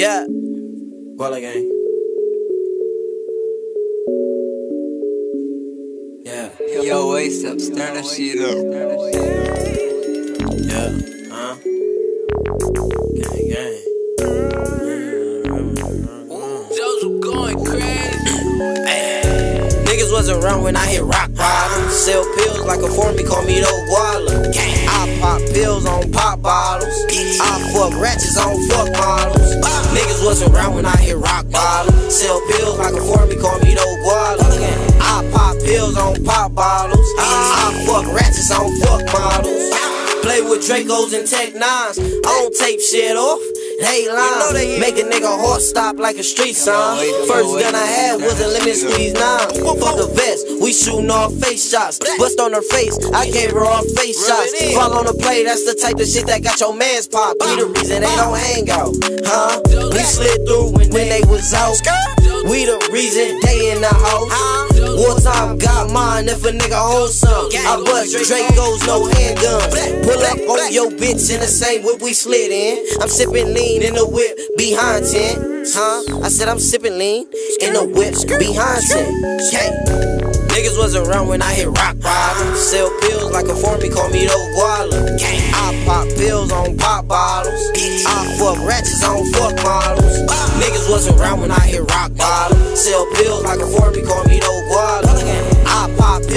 Yeah. Gwalah gang. Yeah. Yo, waist up, stir that shit up. Yeah. Huh? Gang, gang. Joseph going crazy. Niggas wasn't around when I hit rock bottom. Sell pills like a form, call me the Gwalah. I pop pills on pop bottles. I fuck ratchets on fuck models. Niggas wasn't around when I hit rock bottom. Sell pills like a form, call me the Gwalah. I pop pills on pop bottles. I fuck ratchets on fuck models. Play with Dracos and Tech Nines. I don't tape shit off. They line. Make a nigga heart stop like a street sign. First gun I had was a lemon squeeze nine. Fuck a vest, we shooting off face shots. Bust on her face, I gave her all face shots. Fall on the play, that's the type of shit that got your mans pop. We the reason they don't hang out, huh? We slid through when they was out. We the reason they in the house. If a nigga hold some. I bust Dracos, no handguns. Pull up on your bitch in the same whip we slid in. I'm sipping lean in the whip behind 10. Huh? I said I'm sipping lean in the whip behind 10. Hey. Niggas was around when I hit rock bottom. Sell pills like a form, call me the Gwalah. I pop pills on pop bottles. I fuck ratchets on fuck models. Niggas was around when I hit rock bottom. Sell pills like a form, call me the Gwalah.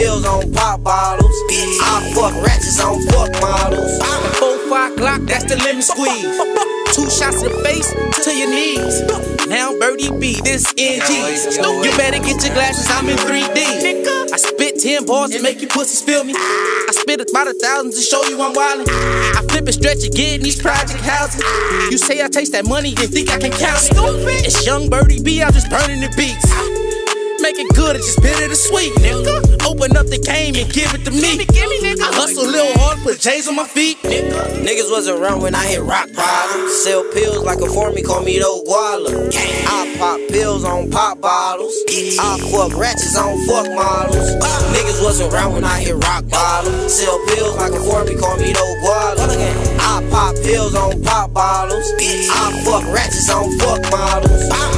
Pills on pop bottles. I fuck ratchets on fuck models. Four, five Glock, that's the lemon squeeze. Two shots to the face, to your knees. Now Birdie B, this NG. You better get your glasses, I'm in 3D. I spit 10 bars to make you pussies feel me. I spit about a thousand to show you I'm wildin'. I flip and stretch again these project houses. You say I taste that money, you think I can count it. It's young Birdie B, I'm just burning the beats. Make it good, it's just bitter to sweet, nigga. Open up the game and give it to me. I hustle a little hard, put J's on my feet, nigga. Niggas was around when I hit rock bottom. Sell pills like a form, call me the Gwalah. I pop pills on pop bottles. I fuck ratchets on fuck models. Niggas was around when I hit rock bottom. Sell pills like a form, call me the Gwalah. I pop pills on pop bottles. I fuck ratchets on fuck models.